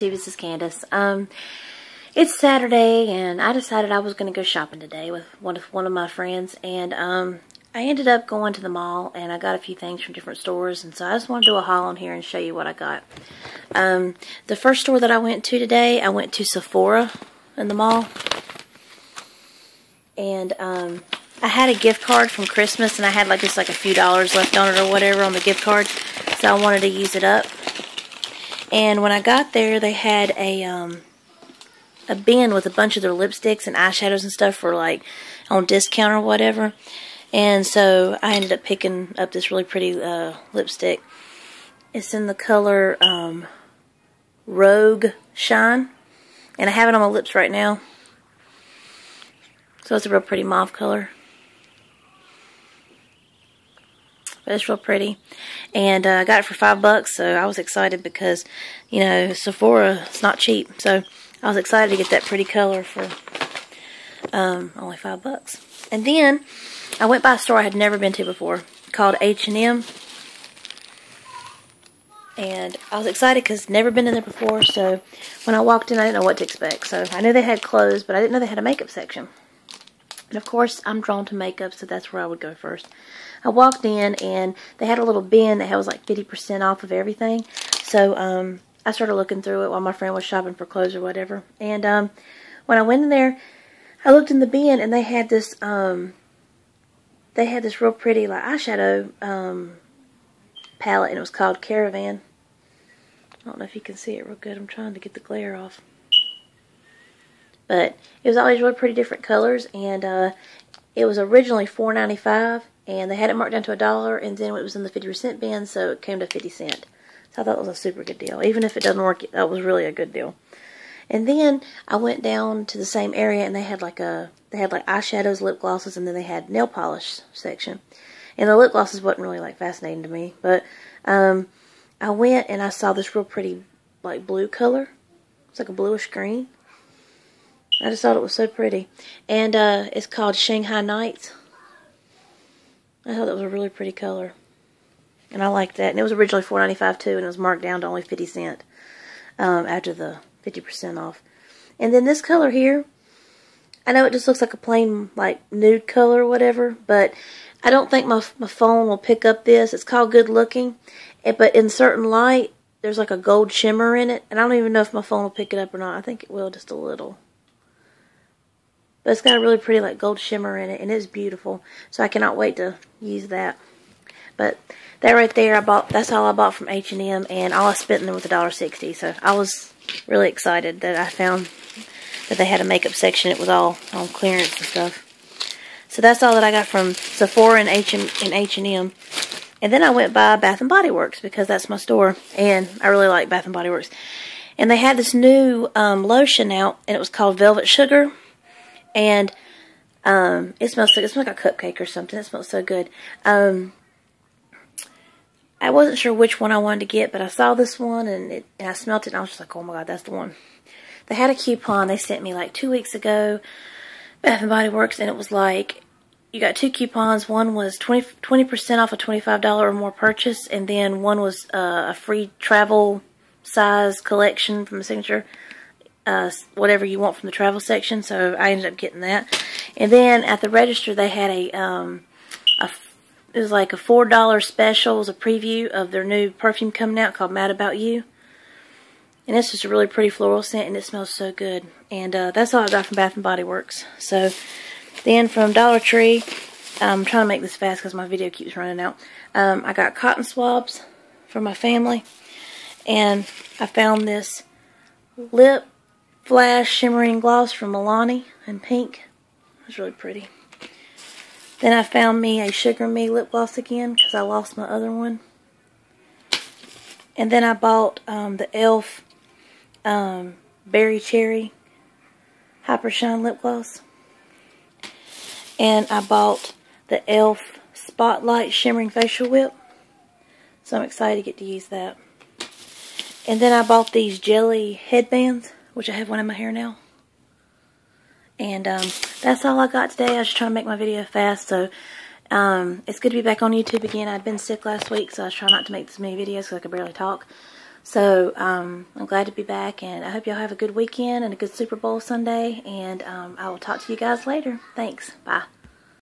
This is Candace. Um, it's Saturday, and I decided I was going to go shopping today with one of one of my friends, and um, I ended up going to the mall, and I got a few things from different stores, and so I just want to do a haul on here and show you what I got. Um, the first store that I went to today, I went to Sephora in the mall, and um, I had a gift card from Christmas, and I had like just like a few dollars left on it or whatever on the gift card, so I wanted to use it up. And when I got there, they had a um, a bin with a bunch of their lipsticks and eyeshadows and stuff for like on discount or whatever. And so I ended up picking up this really pretty uh, lipstick. It's in the color um, Rouge Shine. And I have it on my lips right now. So it's a real pretty mauve color. But it's real pretty. And uh, I got it for five bucks, so I was excited because, you know, Sephora, is not cheap. So I was excited to get that pretty color for um, only five bucks. And then I went by a store I had never been to before called H&M. And I was excited because never been in there before. So when I walked in, I didn't know what to expect. So I knew they had clothes, but I didn't know they had a makeup section. And of course, I'm drawn to makeup, so that's where I would go first. I walked in, and they had a little bin that was like 50% off of everything. So um, I started looking through it while my friend was shopping for clothes or whatever. And um, when I went in there, I looked in the bin, and they had this, um, they had this real pretty like eyeshadow um, palette, and it was called Caravan. I don't know if you can see it real good. I'm trying to get the glare off. But it was always really pretty different colors, and uh, it was originally $4.95, and they had it marked down to a dollar, and then it was in the 50% bin, so it came to 50 cent. So I thought it was a super good deal. Even if it doesn't work, that was really a good deal. And then I went down to the same area, and they had like a they had like eyeshadows, lip glosses, and then they had nail polish section. And the lip glosses wasn't really like fascinating to me, but um, I went and I saw this real pretty like blue color. It's like a bluish green. I just thought it was so pretty. And uh, it's called Shanghai Nights. I thought that was a really pretty color. And I like that. And it was originally four ninety five too, and it was marked down to only 50 cent um, after the 50% off. And then this color here, I know it just looks like a plain like nude color or whatever, but I don't think my, my phone will pick up this. It's called Good Looking, but in certain light, there's like a gold shimmer in it, and I don't even know if my phone will pick it up or not. I think it will just a little. But it's got a really pretty like gold shimmer in it, and it's beautiful. So I cannot wait to use that. But that right there, I bought. That's all I bought from H and M, and all I spent in them was a dollar sixty. So I was really excited that I found that they had a makeup section. It was all on clearance and stuff. So that's all that I got from Sephora and H and H and M. And then I went by Bath and Body Works because that's my store, and I really like Bath and Body Works. And they had this new um, lotion out, and it was called Velvet Sugar and um, it smells like it smells like a cupcake or something. It smells so good. Um, I wasn't sure which one I wanted to get, but I saw this one and, it, and I smelled it and I was just like, oh my god, that's the one. They had a coupon they sent me like two weeks ago, Bath Body Works, and it was like you got two coupons. One was 20 percent off a twenty five dollar or more purchase, and then one was uh, a free travel size collection from a signature uh, whatever you want from the travel section. So I ended up getting that. And then at the register, they had a, um, a it was like a $4 special. It was a preview of their new perfume coming out called Mad About You. And it's just a really pretty floral scent, and it smells so good. And uh, that's all I got from Bath & Body Works. So then from Dollar Tree, I'm trying to make this fast because my video keeps running out. Um, I got cotton swabs for my family. And I found this lip Flash Shimmering Gloss from Milani in pink. It was really pretty. Then I found me a Sugar Me lip gloss again because I lost my other one. And then I bought um, the e.l.f. Um, Berry Cherry Hyper Shine lip gloss. And I bought the e.l.f. Spotlight Shimmering Facial Whip. So I'm excited to get to use that. And then I bought these jelly headbands which I have one in my hair now. And um, that's all I got today. I was just trying to make my video fast, so um, it's good to be back on YouTube again. I'd been sick last week, so I was trying not to make this many videos because I could barely talk. So um, I'm glad to be back, and I hope y'all have a good weekend and a good Super Bowl Sunday. And um, I will talk to you guys later. Thanks. Bye.